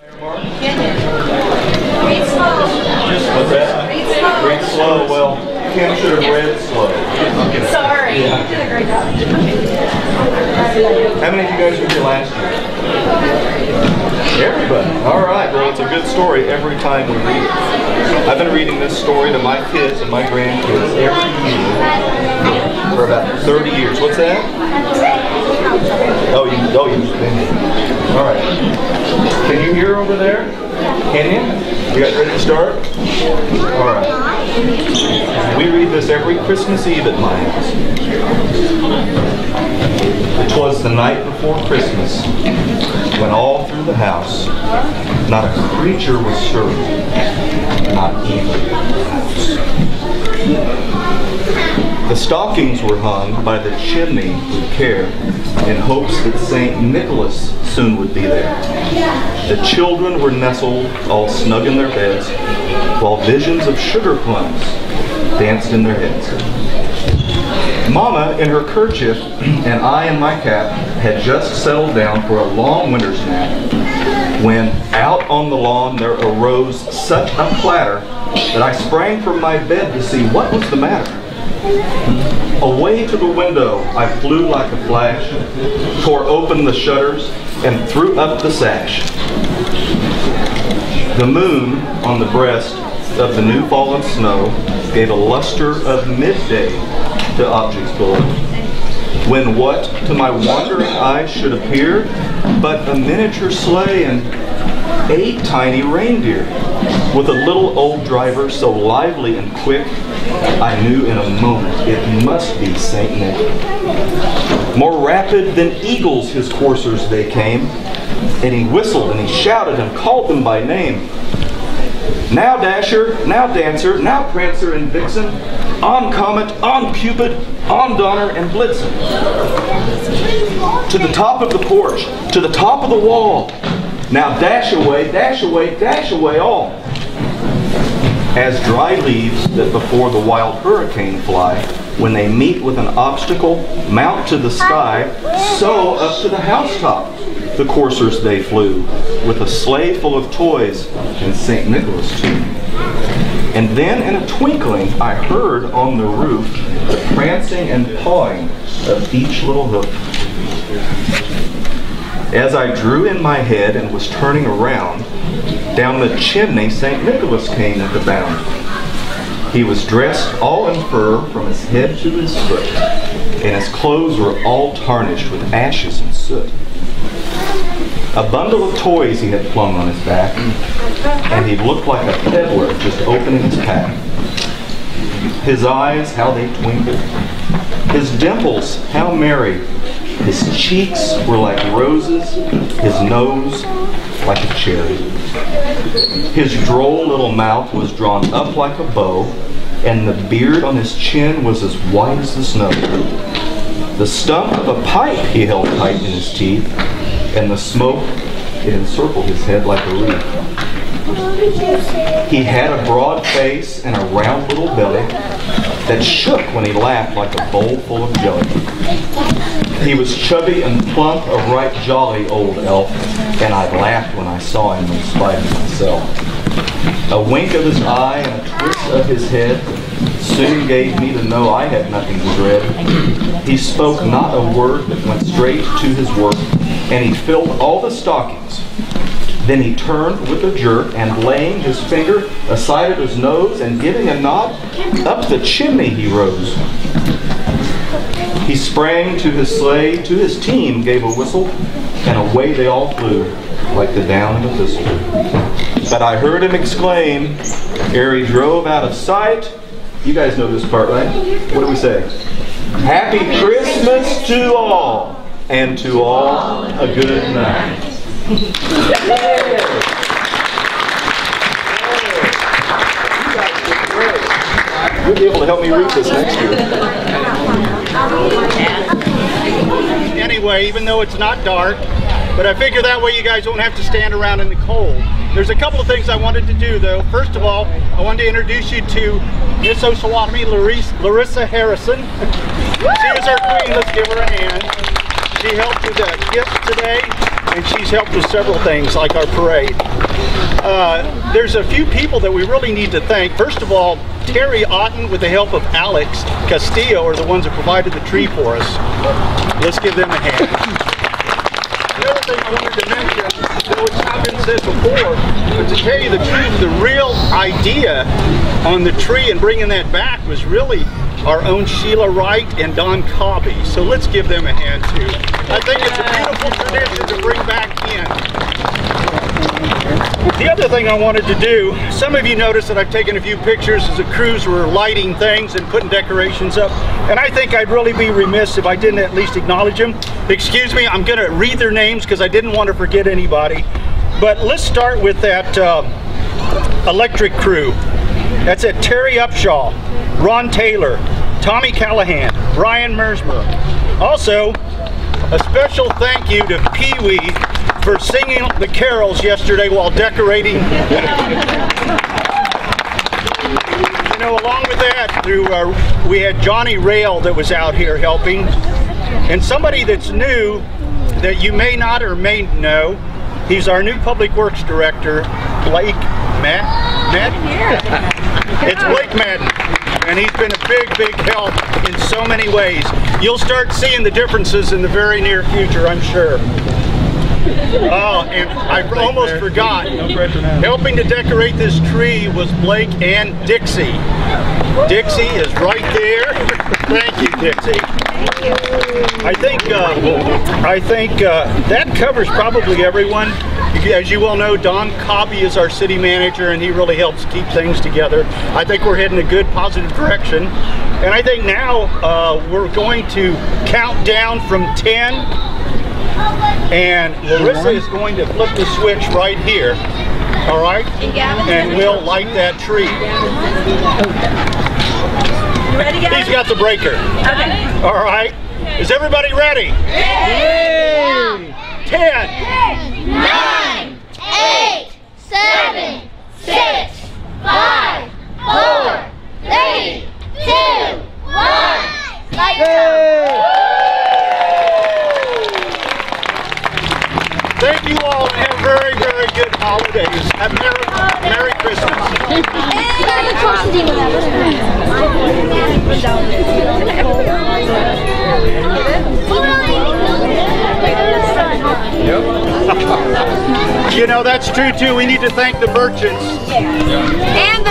Read slow. Well, Kim should have read slow. Sorry. How many of you guys were here last year? Everybody. All right. Well, it's a good story every time we read it. I've been reading this story to my kids and my grandkids every year for about 30 years. What's that? Oh, you. Oh, you. All right. Hear over there? Can you? Guys ready to start? All right. We read this every Christmas Eve at house. It was the night before Christmas when all through the house not a creature was stirring, not even mouse. The stockings were hung by the chimney with care in hopes that St. Nicholas soon would be there. The children were nestled all snug in their beds while visions of sugar plums danced in their heads. Mama, in her kerchief, and I in my cap, had just settled down for a long winter's nap when out on the lawn there arose such a clatter that I sprang from my bed to see what was the matter. Away to the window I flew like a flash, tore open the shutters, and threw up the sash. The moon on the breast of the new fallen snow gave a luster of midday to objects below. When what to my wandering eyes should appear but a miniature sleigh and eight tiny reindeer, with a little old driver so lively and quick, I knew in a moment it must be Saint Nick. More rapid than eagles his coursers they came, and he whistled and he shouted and called them by name. Now Dasher, now Dancer, now Prancer and Vixen, on Comet, on Cupid, on Donner and Blitzen. To the top of the porch, to the top of the wall. Now dash away, dash away, dash away all. As dry leaves that before the wild hurricane fly, when they meet with an obstacle, mount to the sky, so up to the housetop the coursers they flew, with a sleigh full of toys, and St. Nicholas too. And then in a twinkling I heard on the roof the prancing and pawing of each little hoof. As I drew in my head and was turning around, down the chimney St. Nicholas came with a bound. He was dressed all in fur from his head to his foot, and his clothes were all tarnished with ashes and soot. A bundle of toys he had flung on his back, and he looked like a peddler just opening his pack. His eyes, how they twinkled. His dimples, how merry. His cheeks were like roses, his nose like a cherry. His droll little mouth was drawn up like a bow, and the beard on his chin was as white as the snow. The stump of a pipe he held tight in his teeth, and the smoke it encircled his head like a wreath. He had a broad face and a round little belly that shook when he laughed like a bowl full of jelly. He was chubby and plump, a right jolly old elf, and I laughed when I saw him in spite of myself. A wink of his eye and a twist of his head soon gave me to know I had nothing to dread. He spoke not a word, but went straight to his work, and he filled all the stockings. Then he turned with a jerk, and laying his finger aside of his nose and giving a nod, up the chimney he rose. He sprang to his sleigh, to his team gave a whistle, and away they all flew, like the down of a thistle. But I heard him exclaim, ere he drove out of sight, you guys know this part, right? What do we say? Happy Christmas to all, and to all a good night. You'll be able to help me read this next year. Anyway, even though it's not dark, but I figure that way you guys won't have to stand around in the cold. There's a couple of things I wanted to do though. First of all, I wanted to introduce you to Miss Osawatomie Larissa Harrison. she is our queen. Let's give her a hand. She helped with the today, and she's helped with several things like our parade. Uh, there's a few people that we really need to thank. First of all, Terry Otten, with the help of Alex Castillo, are the ones that provided the tree for us. Let's give them a hand. The other thing I wanted to mention, though it's not been said before, but to tell you the truth, the real idea on the tree and bringing that back was really our own Sheila Wright and Don Cawby. So let's give them a hand too. I think it's a beautiful tradition to bring back in. The other thing I wanted to do, some of you noticed that I've taken a few pictures as the crews were lighting things and putting decorations up, and I think I'd really be remiss if I didn't at least acknowledge them. Excuse me, I'm going to read their names because I didn't want to forget anybody. But let's start with that uh, electric crew. That's it, Terry Upshaw, Ron Taylor, Tommy Callahan, Brian Mersmer. Also, a special thank you to Pee Wee for singing the carols yesterday while decorating. you know, along with that, through uh, we had Johnny Rail that was out here helping, and somebody that's new that you may not or may know. He's our new public works director, Blake Matt. Matt? It's Blake Madden and he's been a big, big help in so many ways. You'll start seeing the differences in the very near future, I'm sure. Oh, and I almost forgot. Helping to decorate this tree was Blake and Dixie. Dixie is right there. Thank you, Dixie. I think uh, I think uh, that covers probably everyone. As you all know, Don Cawby is our city manager, and he really helps keep things together. I think we're heading a good, positive direction. And I think now uh, we're going to count down from 10 and Larissa is going to flip the switch right here. All right? And we'll light that tree. Ready, guys? He's got the breaker. Okay. All right? Is everybody ready? Ten, nine, eight, seven, six, five, four, three, two, one. Lights Thank you all and have very, very Have Merry, Merry Christmas. You know, that's true too. We need to thank the merchants. And